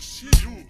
Tio.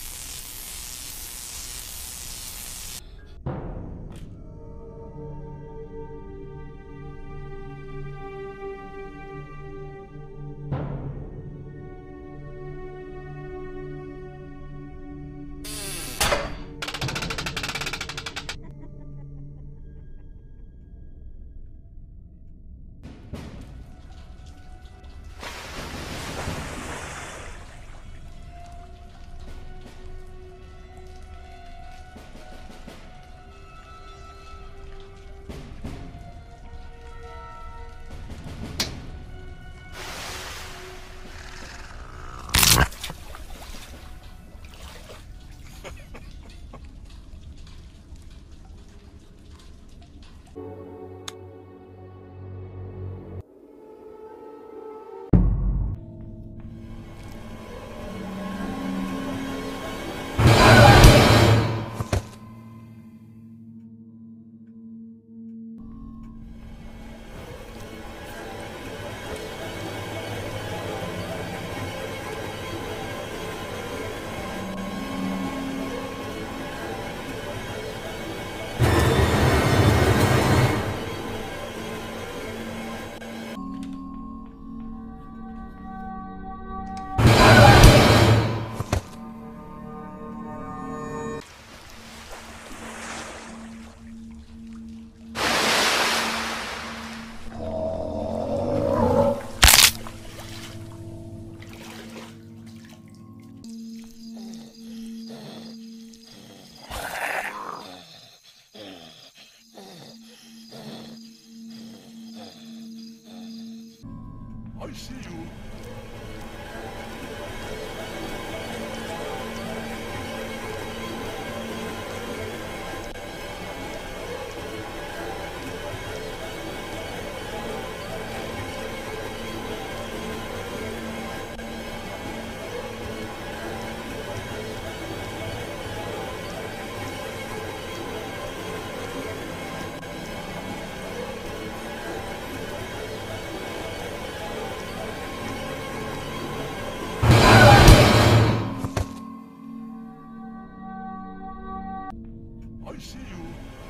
you.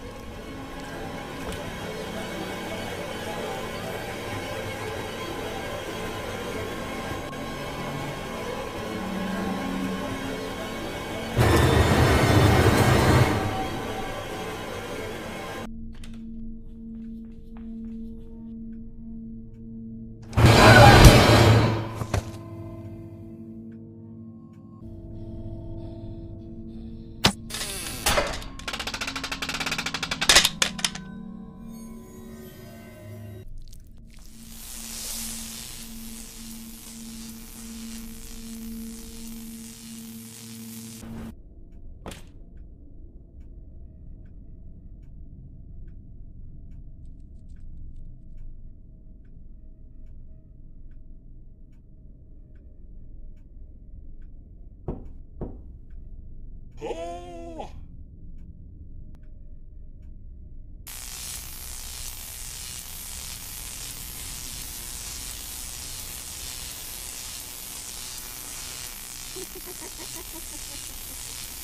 ハハハハハ!